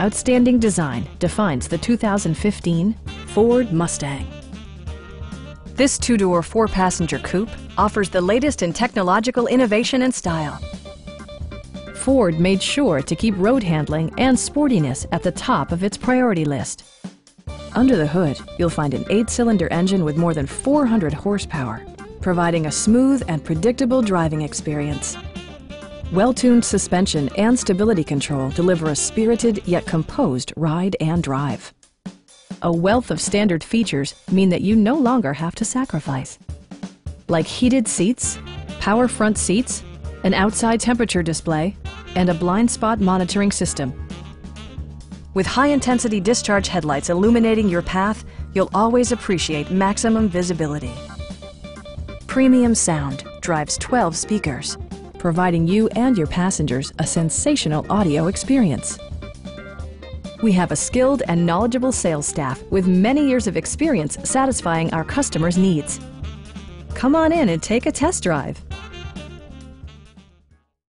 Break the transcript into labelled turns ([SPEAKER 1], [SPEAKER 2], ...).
[SPEAKER 1] Outstanding design defines the 2015 Ford Mustang. This two-door, four-passenger coupe offers the latest in technological innovation and style. Ford made sure to keep road handling and sportiness at the top of its priority list. Under the hood, you'll find an eight-cylinder engine with more than 400 horsepower, providing a smooth and predictable driving experience. Well-tuned suspension and stability control deliver a spirited yet composed ride and drive. A wealth of standard features mean that you no longer have to sacrifice. Like heated seats, power front seats, an outside temperature display, and a blind spot monitoring system. With high-intensity discharge headlights illuminating your path, you'll always appreciate maximum visibility. Premium sound drives 12 speakers, providing you and your passengers a sensational audio experience. We have a skilled and knowledgeable sales staff with many years of experience satisfying our customers' needs. Come on in and take a test drive.